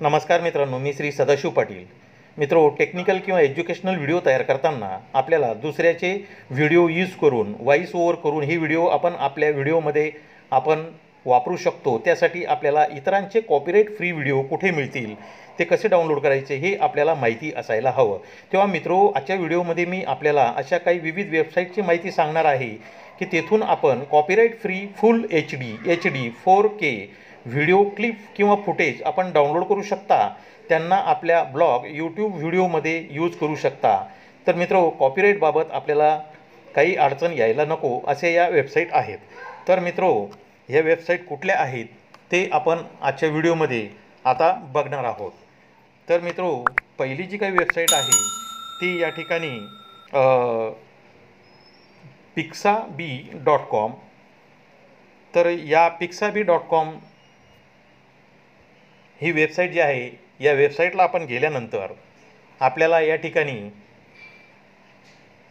नमस्कार मित्रांनो मी श्री सदाशिव पाटील. मित्रो टेक्निकल किंवा एज्युकेशनल व्हिडिओ तयार करताना आपल्याला दुसऱ्याचे व्हिडिओ यूज करून व्हॉईस ओव्हर करून ही व्हिडिओ आपण आपल्या व्हिडिओमध्ये आपण वापरू शकतो. त्यासाठी आपल्याला इतरांचे कॉपीराईट फ्री व्हिडिओ कुठे मिळतील ते कसे डाउनलोड करायचे हे आपल्याला माहिती असायला हवं. तेव्हा मित्रो आजच्या व्हिडिओमध्ये मी आपल्याला अशा काही विविध वेबसाईटची माहिती सांगणार आहे की तेथून आपण copyright free full H D H D four K video clip किंवा फुटेज आपण डाउनलोड करू शकता त्यांना आपल्या ब्लॉग यूट्यूब व्हिडिओमध्ये यूज करू शकता. तर मित्रो कॉपीराईटबाबत आपल्याला काही अडचण यायला नको असे या वेबसाईट आहेत. तर मित्रो ह्या वेबसाईट कुठल्या आहेत ते आपण आजच्या व्हिडिओमध्ये आता बघणार आहोत. तर मित्रो पहिली जी काही वेबसाईट आहे ती या ठिकाणी पिक्सा बी डॉट कॉम तर या पिक्सा बी डॉट कॉम ही वेबसाईट जी आहे या वेबसाईटला आपण गेल्यानंतर आपल्याला या ठिकाणी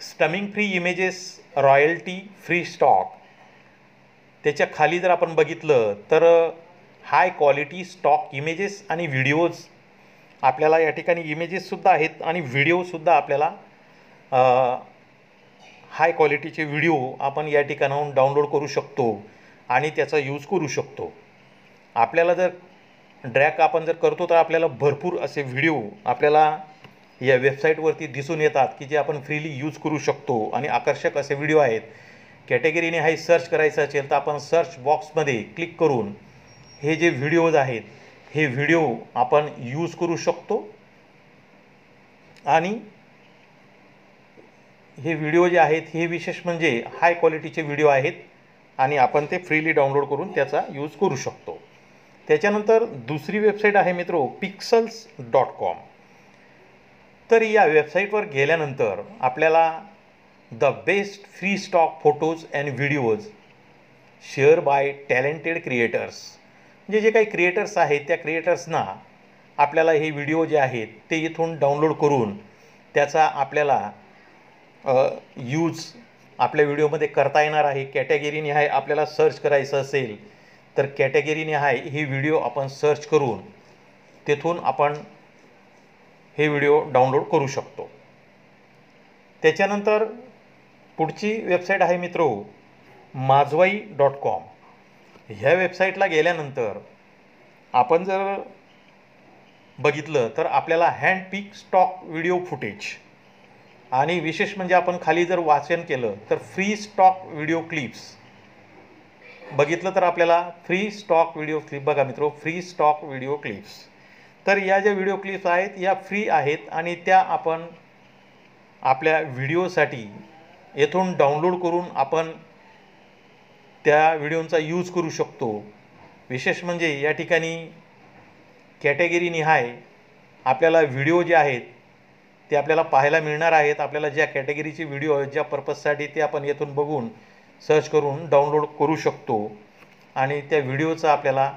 stunning free images royalty free stock त्याच्याखाली जर आपण बघितलं तर हाय क्वालिटी स्टॉक इमेजेस आणि व्हिडिओज आपल्याला या ठिकाणी इमेजेससुद्धा आहेत आणि व्हिडिओसुद्धा आपल्याला हाय क्वालिटीचे व्हिडिओ आपण या ठिकाणाहून डाउनलोड करू शकतो आणि त्याचा यूज करू शकतो. आपल्याला जर ड्रॅक आपण जर करतो तर आपल्याला भरपूर असे व्हिडिओ आपल्याला या वेबसाईटवरती दिसून येतात की जे आपण फ्रीली यूज करू शकतो. आणि आकर्षक असे व्हिडिओ आहेत. कॅटेगरीने हाही सर्च करायचं असेल तर आपण सर्च बॉक्समध्ये क्लिक करून हे जे व्हिडिओज आहेत हे व्हिडिओ आपण यूज करू शकतो. आणि हे व्हिडिओ जे आहेत हे विशेष म्हणजे हाय क्वालिटीचे व्हिडिओ आहेत. आणि आपण ते फ्रीली डाउनलोड करून त्याचा यूज करू शकतो. त्याच्यानंतर दुसरी वेबसाईट आहे मित्रो पिक्सल्स डॉट कॉम तर या वेबसाईटवर गेल्यानंतर आपल्याला the best free stock photos and videos share by talented creators म्हणजे जे काही क्रिएटर्स आहेत त्या क्रिएटर्सना आपल्याला हे व्हिडिओ जे आहेत ते इथून डाउनलोड करून त्याचा आपल्याला यूज आपल्या व्हिडिओमध्ये करता येणार आहे. कॅटेगरीने आहे आपल्याला सर्च करायचं असेल तर कॅटेगरीने आहे ही व्हिडिओ आपण सर्च करून तेथून आपण हे व्हिडिओ डाउनलोड करू शकतो. त्याच्यानंतर पुढची वेबसाईट आहे मित्रो माझवाई डॉट कॉम. ह्या वेबसाईटला गेल्यानंतर आपण जर बघितलं तर आपल्याला hand pick stock video footage आणि विशेष म्हणजे आपण खाली जर वाचन केलं तर फ्री स्टॉक व्हिडिओ क्लिप्स बघितलं तर आपल्याला फ्री स्टॉक व्हिडिओ क्लिप बघा मित्रो फ्री स्टॉक व्हिडिओ क्लिप्स तर या ज्या व्हिडिओ क्लिप्स आहेत या फ्री आहेत आणि त्या आपण आपल्या व्हिडिओसाठी येथून डाउनलोड करून आपण त्या व्हिडिओंचा यूज करू शकतो. विशेष म्हणजे या ठिकाणी कॅटेगरीनिहाय आपल्याला व्हिडिओ जे आहेत ते आपल्याला पाहायला मिळणार आहेत. आपल्याला ज्या कॅटेगरीचे व्हिडिओ आहेत ज्या पर्पजसाठी ते आपण येथून बघून सर्च करून डाउनलोड करू शकतो आणि त्या व्हिडिओचा आपल्याला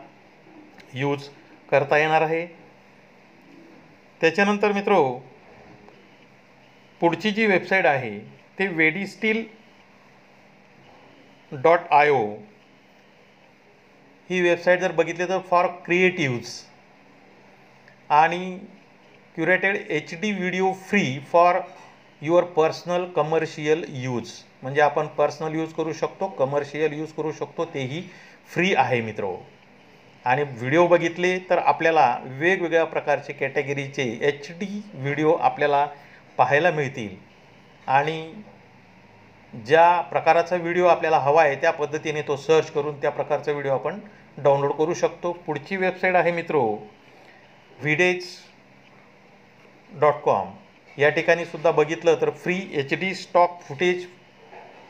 यूज करता येणार आहे. त्याच्यानंतर मित्रो पुढची जी वेबसाईट आहे ते वेडी स्टील डॉट आय ओ. ही वेबसाईट जर बघितली तर फॉर क्रिएटिव्ज आणि curated H D video free for your personal commercial use म्हणजे आपण पर्सनल यूज करू शकतो कमर्शियल यूज करू शकतो तेही फ्री आहे मित्रो. आणि व्हिडिओ बघितले तर आपल्याला वेगवेगळ्या प्रकारचे कॅटेगरीचे एच डी व्हिडिओ आपल्याला पाहायला मिळतील. आणि ज्या प्रकाराचा व्हिडिओ आपल्याला हवा आहे त्या पद्धतीने तो सर्च करून त्या प्रकारचा व्हिडिओ आपण डाउनलोड करू शकतो. पुढची वेबसाईट आहे मित्रो व्हिडेज डॉट कॉम या ठिकाणी सुद्धा बघितलं तर free H D stock footage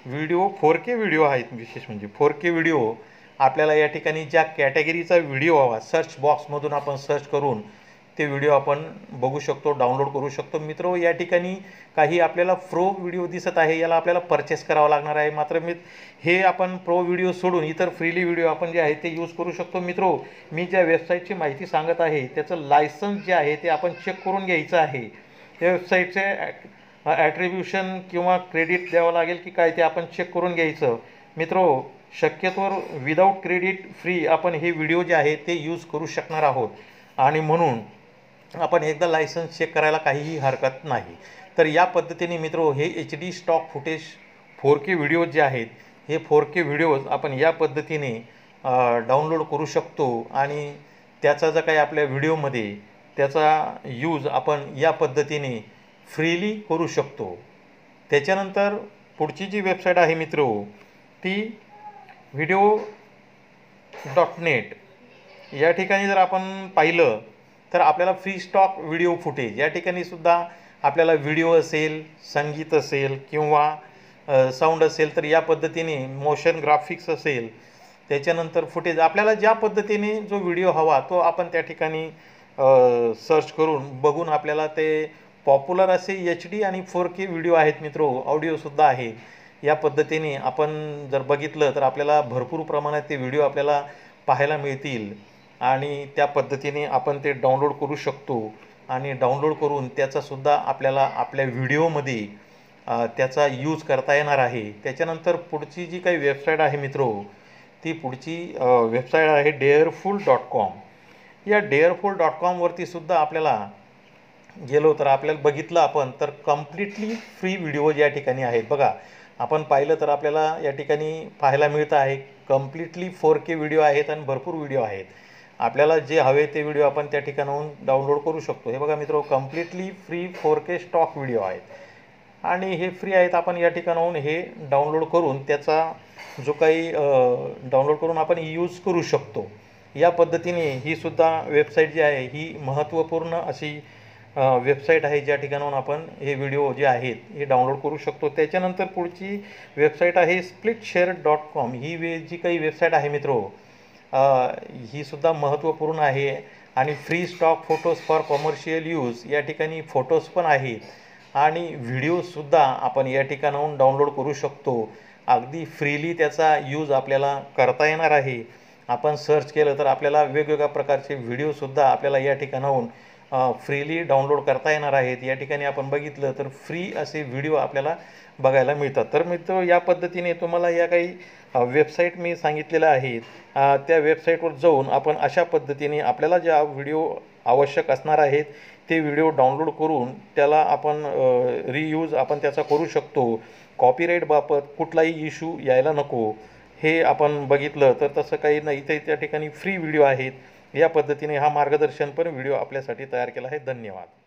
video four K video आहेत विशेष म्हणजे फोर के व्हिडिओ आपल्याला या ठिकाणी ज्या कॅटेगरीचा व्हिडिओ हवा सर्च बॉक्समधून आपण सर्च करून ते व्हिडिओ आपण बघू शकतो डाउनलोड करू शकतो. मित्र या ठिकाणी काही आपल्याला प्रो व्हिडिओ दिसत आहे याला आपल्याला परचेस करावा लागणार आहे. मात्र मी हे आपण प्रो व्हिडिओ सोडून इतर फ्रीली व्हिडिओ आपण जे आहे ते यूज करू शकतो. मित्रो मी ज्या वेबसाईटची माहिती सांगत आहे त्याचं लायसन्स जे आहे ते आपण चेक करून घ्यायचं आहे. त्या वेबसाईटचे ॲट्रिब्युशन किंवा क्रेडिट द्यावं लागेल की काय ते आपण चेक करून घ्यायचं. मित्रो शक्यतोवर विदाऊट क्रेडिट फ्री आपण हे व्हिडिओ जे आहे ते यूज करू शकणार आहोत. आणि म्हणून आपण एकदा लायसन्स चेक करायला काहीही हरकत नाही. तर या पद्धतीने मित्रो हे H D stock footage four K videos जे आहेत हे फोर के व्हिडिओज आपण या पद्धतीने डाउनलोड करू शकतो. आणि त्याचा जर काही आपल्या व्हिडिओमध्ये त्याचा यूज आपण या पद्धतीने फ्रीली करू शकतो. त्याच्यानंतर पुढची जी वेबसाईट आहे मित्र ती व्हिडिओ डॉट नेट या ठिकाणी जर आपण पाहिलं तर आपल्याला फ्री स्टॉक व्हिडिओ फुटेज या ठिकाणी सुद्धा आपल्याला व्हिडिओ असेल संगीत असेल किंवा साऊंड असेल तर या पद्धतीने मोशन ग्राफिक्स असेल त्याच्यानंतर फुटेज आपल्याला ज्या पद्धतीने जो व्हिडिओ हवा तो आपण त्या ठिकाणी सर्च करून बघून आपल्याला ते पॉप्युलर असे एच डी आणि फोर के व्हिडिओ आहेत मित्रो ऑडिओसुद्धा आहे. या पद्धतीने आपण जर बघितलं तर आपल्याला भरपूर प्रमाणात ते व्हिडिओ आपल्याला पाहायला मिळतील. आणि त्या पद्धतीने आपण ते डाउनलोड करू शकतो. आणि डाउनलोड करून त्याचासुद्धा आपल्याला आपल्या व्हिडिओमध्ये त्याचा यूज करता येणार आहे. त्याच्यानंतर पुढची जी काही वेबसाईट आहे मित्रो ती पुढची वेबसाईट आहे डेअरफुल डॉट कॉम या डेअरफुल डॉट कॉमवरतीसुद्धा आपल्याला गेलो तर आपल्याला बघितलं आपण तर कम्प्लिटली फ्री व्हिडिओज या ठिकाणी आहेत. बघा आपण पाहिलं तर आपल्याला या ठिकाणी पाहायला मिळतं आहे कम्प्लिटली फोर के व्हिडिओ आहेत आणि भरपूर व्हिडिओ आहेत. आपल्याला जे हवे ते व्हिडिओ आपण त्या ठिकाणाहून डाउनलोड करू शकतो. हे बघा मित्र completely free four K stock video आहेत. आणि हे फ्री आहेत आपण या ठिकाणाहून हे डाउनलोड करून त्याचा जो काही डाउनलोड करून आपण यूज करू शकतो. या पद्धतीने ही सुद्धा वेबसाईट जी आहे ही महत्त्वपूर्ण अशी वेबसाईट आहे ज्या ठिकाणाहून आपण हे व्हिडिओ जे आहेत हे डाउनलोड करू शकतो. त्याच्यानंतर पुढची वेबसाईट आहे स्प्लिट शेअर डॉट कॉम ही वे जी काही वेबसाईट आहे मित्रो ही सुद्धा महत्त्वपूर्ण आहे. आणि free stock photos for commercial use या ठिकाणी फोटोज पण आहेत. आणि व्हिडिओसुद्धा आपण या ठिकाणाहून डाउनलोड करू शकतो. अगदी फ्रीली त्याचा यूज आपल्याला करता येणार आहे. आपण सर्च केलं तर आपल्याला वेगवेगळ्या प्रकारचे व्हिडिओसुद्धा आपल्याला या ठिकाणाहून फ्रीली डाउनलोड करता येणार आहेत. या ठिकाणी आपण बघितलं तर फ्री असे व्हिडिओ आपल्याला बघायला मिळतात. तर मित्र या पद्धतीने तुम्हाला या काही वेबसाईट मी सांगितलेल्या आहेत त्या वेबसाईटवर जाऊन आपण अशा पद्धतीने आपल्याला ज्या व्हिडिओ आवश्यक असणार आहेत ते व्हिडिओ डाउनलोड करून त्याला आपण रियूज आपण त्याचा करू शकतो. कॉपीराईटबाबत कुठलाही इश्यू यायला नको. हे आपण बघितलं तर तसं काही नाही. इथे त्या ठिकाणी फ्री व्हिडिओ आहेत. या पद्धतीने हा मार्गदर्शन पण व्हिडिओ आपल्यासाठी तयार केला आहे. धन्यवाद.